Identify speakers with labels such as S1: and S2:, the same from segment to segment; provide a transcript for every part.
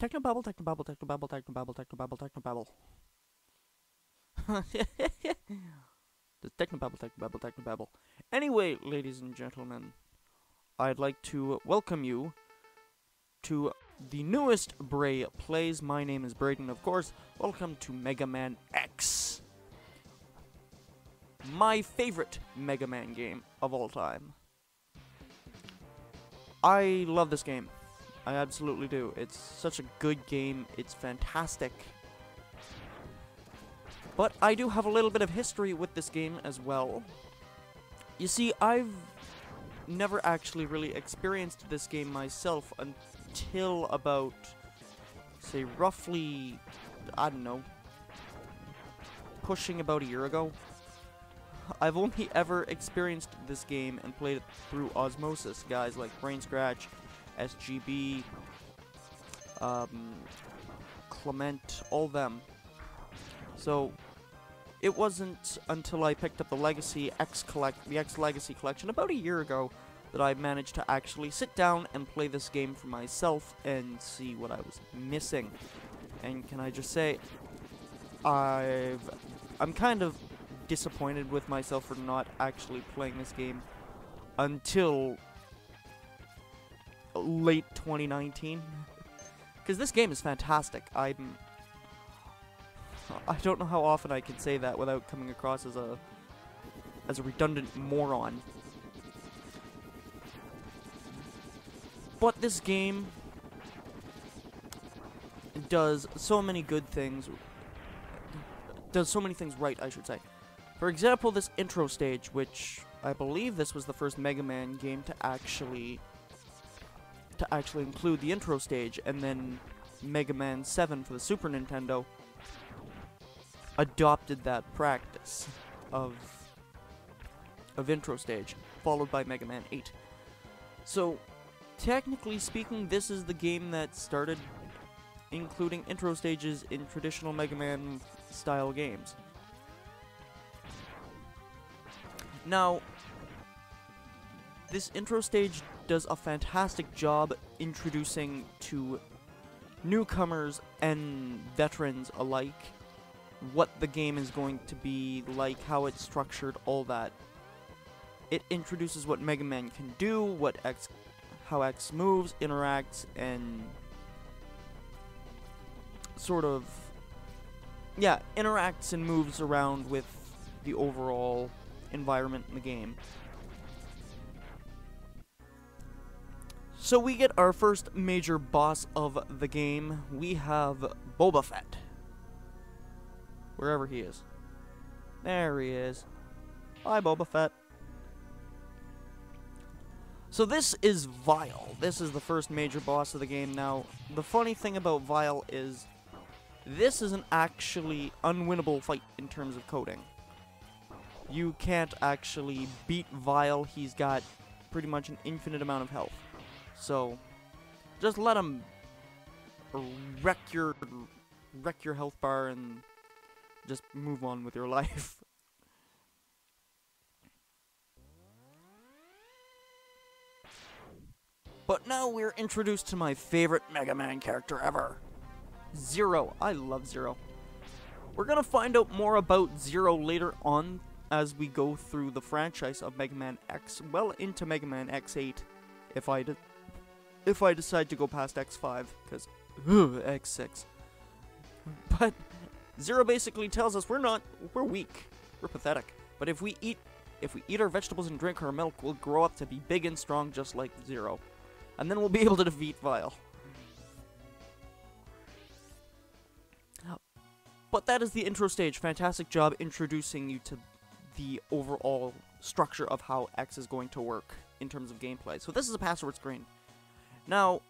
S1: Technobabble, Technobabble, Technobabble, Technobabble, Technobabble, Technobabble. the Technobabble, Technobabble, Technobabble. Anyway, ladies and gentlemen, I'd like to welcome you to the newest Bray Plays. My name is Braden, of course. Welcome to Mega Man X. My favorite Mega Man game of all time. I love this game. I absolutely do. It's such a good game. It's fantastic. But I do have a little bit of history with this game as well. You see, I've never actually really experienced this game myself until about, say, roughly, I don't know, pushing about a year ago. I've only ever experienced this game and played it through osmosis. Guys like Brain Scratch, SGB, um, Clement, all them. So it wasn't until I picked up the Legacy X collect the X Legacy collection about a year ago that I managed to actually sit down and play this game for myself and see what I was missing. And can I just say, I've I'm kind of disappointed with myself for not actually playing this game until late 2019 because this game is fantastic. I'm i don't know how often i can say that without coming across as a as a redundant moron. But this game does so many good things does so many things right i should say. For example this intro stage which i believe this was the first mega man game to actually to actually include the intro stage, and then Mega Man 7 for the Super Nintendo adopted that practice of of intro stage, followed by Mega Man 8. So, technically speaking, this is the game that started including intro stages in traditional Mega Man style games. Now, this intro stage does a fantastic job introducing to newcomers and veterans alike what the game is going to be like, how it's structured, all that. It introduces what Mega Man can do, what X how X moves, interacts, and sort of yeah, interacts and moves around with the overall environment in the game. So we get our first major boss of the game. We have Boba Fett. Wherever he is. There he is. Hi, Boba Fett. So this is Vile. This is the first major boss of the game. Now, the funny thing about Vile is this is an actually unwinnable fight in terms of coding. You can't actually beat Vile. He's got pretty much an infinite amount of health. So, just let them wreck your wreck your health bar and just move on with your life. But now we're introduced to my favorite Mega Man character ever. Zero. I love Zero. We're gonna find out more about Zero later on as we go through the franchise of Mega Man X, well into Mega Man X8, if I if I decide to go past X5, because X6. But Zero basically tells us we're not, we're weak, we're pathetic. But if we eat, if we eat our vegetables and drink our milk, we'll grow up to be big and strong just like Zero. And then we'll be able to defeat Vile. But that is the intro stage. Fantastic job introducing you to the overall structure of how X is going to work in terms of gameplay. So this is a password screen. Now,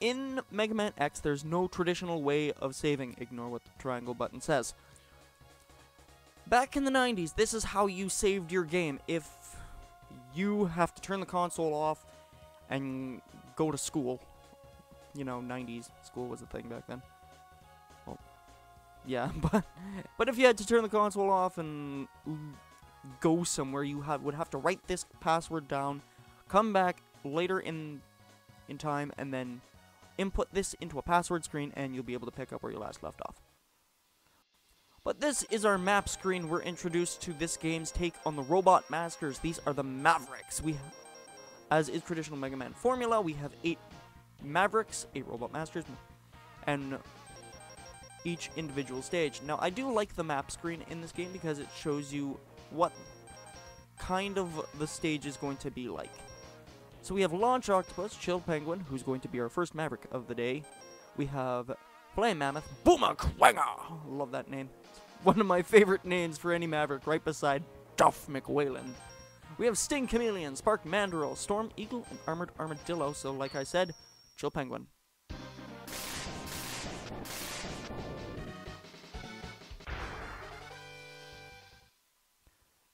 S1: in Mega Man X, there's no traditional way of saving. Ignore what the triangle button says. Back in the 90s, this is how you saved your game. If you have to turn the console off and go to school, you know, 90s school was a thing back then. Well, yeah, but but if you had to turn the console off and go somewhere, you would have to write this password down, come back later in in time and then input this into a password screen and you'll be able to pick up where you last left off. But this is our map screen. We're introduced to this game's take on the Robot Masters. These are the Mavericks. We, as is traditional Mega Man formula, we have eight Mavericks, eight Robot Masters, and each individual stage. Now, I do like the map screen in this game because it shows you what kind of the stage is going to be like. So we have Launch Octopus, Chill Penguin, who's going to be our first Maverick of the day. We have Flame Mammoth, Boomer Kuwanger! Love that name. One of my favorite names for any Maverick, right beside Duff McWhalen. We have Sting Chameleon, Spark Mandrill, Storm Eagle, and Armored Armadillo. So, like I said, Chill Penguin.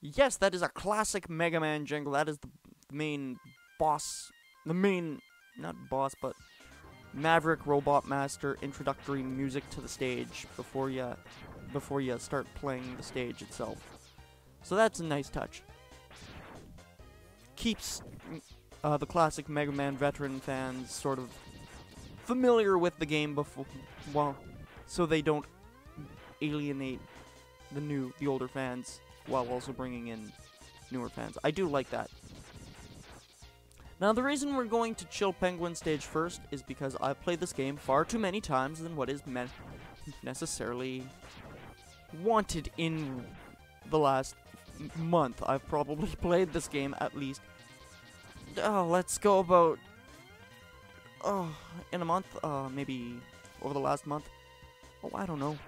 S1: Yes, that is a classic Mega Man jingle. That is the main boss, the main, not boss, but Maverick Robot Master introductory music to the stage before you, before you start playing the stage itself. So that's a nice touch. Keeps uh, the classic Mega Man veteran fans sort of familiar with the game before, well, so they don't alienate the new, the older fans while also bringing in newer fans. I do like that. Now, the reason we're going to Chill Penguin stage first is because I've played this game far too many times than what is necessarily wanted in the last month. I've probably played this game at least, oh, let's go about, oh, in a month, uh, maybe over the last month. Oh, I don't know.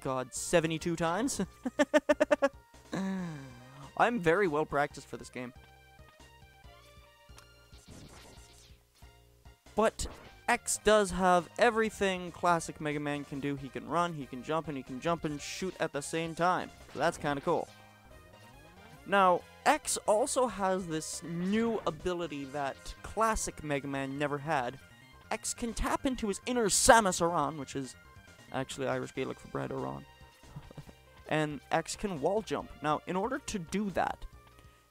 S1: God, 72 times? I'm very well practiced for this game. But X does have everything classic Mega Man can do. He can run, he can jump, and he can jump and shoot at the same time. So that's kind of cool. Now, X also has this new ability that classic Mega Man never had. X can tap into his inner Samus Aran, which is actually Irish Gaelic for bread Aran. and X can wall jump. Now, in order to do that,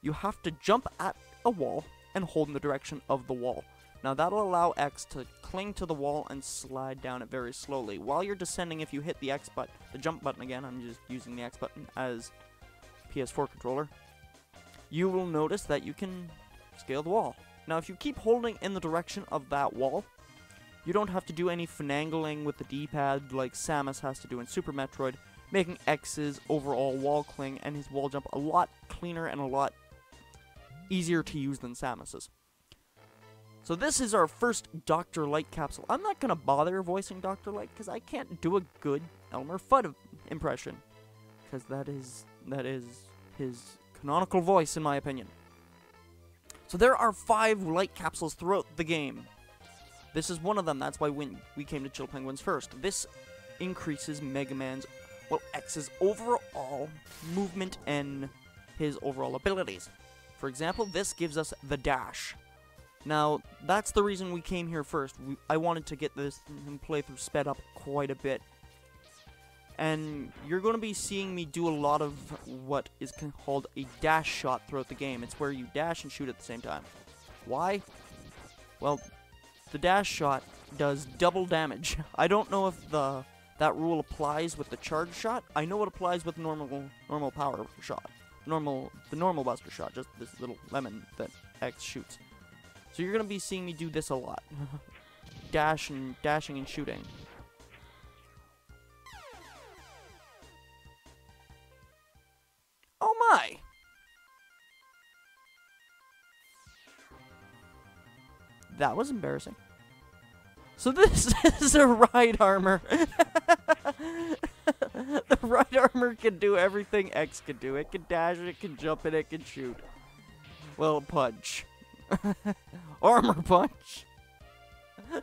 S1: you have to jump at a wall and hold in the direction of the wall. Now that'll allow X to cling to the wall and slide down it very slowly. While you're descending, if you hit the X button, the jump button again, I'm just using the X button as PS4 controller, you will notice that you can scale the wall. Now if you keep holding in the direction of that wall, you don't have to do any finagling with the D-pad like Samus has to do in Super Metroid, making X's overall wall cling and his wall jump a lot cleaner and a lot easier to use than Samus's. So this is our first Dr. Light capsule. I'm not going to bother voicing Dr. Light because I can't do a good Elmer Fudd impression. Because that is, that is his canonical voice in my opinion. So there are five light capsules throughout the game. This is one of them, that's why we, we came to Chill Penguins first. This increases Mega Man's, well, X's overall movement and his overall abilities. For example, this gives us the dash. Now, that's the reason we came here first. We, I wanted to get this playthrough sped up quite a bit. And you're going to be seeing me do a lot of what is called a dash shot throughout the game. It's where you dash and shoot at the same time. Why? Well, the dash shot does double damage. I don't know if the that rule applies with the charge shot. I know it applies with normal normal power shot. Normal the normal buster shot, just this little lemon that X shoots. So you're going to be seeing me do this a lot. Dash and dashing and shooting. Oh my! That was embarrassing. So this is a ride armor. the ride armor can do everything X can do. It can dash, it can jump, and it can shoot. Well, punch. Armor punch.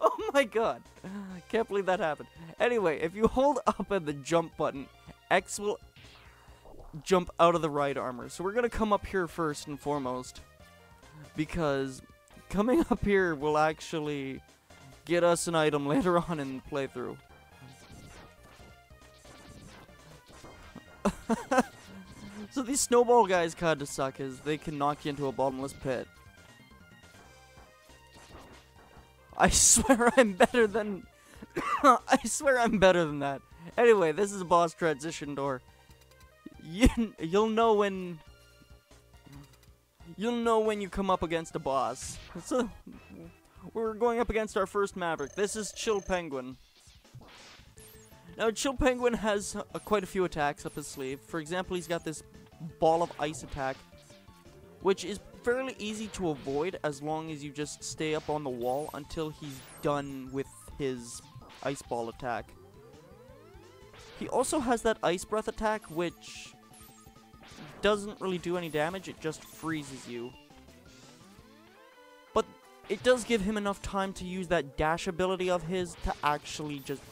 S1: oh my god. I Can't believe that happened. Anyway, if you hold up at the jump button, X will jump out of the ride armor. So we're going to come up here first and foremost. Because coming up here will actually get us an item later on in the playthrough. So these snowball guys kinda suck, as they can knock you into a bottomless pit. I swear I'm better than... I swear I'm better than that. Anyway, this is a boss transition door. You, you'll know when... You'll know when you come up against a boss. So, we're going up against our first Maverick. This is Chill Penguin. Now, Chill Penguin has uh, quite a few attacks up his sleeve. For example, he's got this ball of ice attack, which is fairly easy to avoid as long as you just stay up on the wall until he's done with his ice ball attack. He also has that ice breath attack, which doesn't really do any damage, it just freezes you. But it does give him enough time to use that dash ability of his to actually just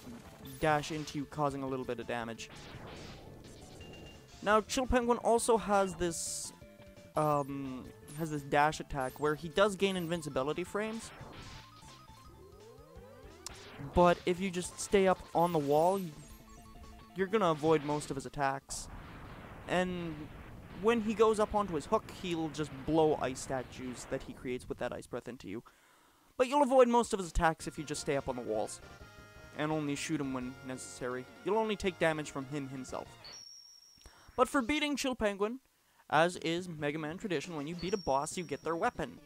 S1: dash into you, causing a little bit of damage. Now, Chill Penguin also has this, um, has this dash attack where he does gain invincibility frames. But if you just stay up on the wall, you're gonna avoid most of his attacks. And when he goes up onto his hook, he'll just blow ice statues that he creates with that ice breath into you. But you'll avoid most of his attacks if you just stay up on the walls. And only shoot him when necessary. You'll only take damage from him himself. But for beating Chill Penguin, as is Mega Man tradition, when you beat a boss, you get their weapon.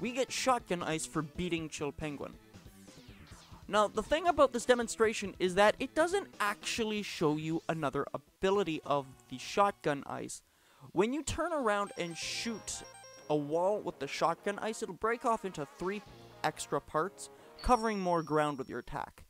S1: We get Shotgun Ice for beating Chill Penguin. Now, the thing about this demonstration is that it doesn't actually show you another ability of the Shotgun Ice. When you turn around and shoot a wall with the Shotgun Ice, it'll break off into three extra parts, covering more ground with your attack.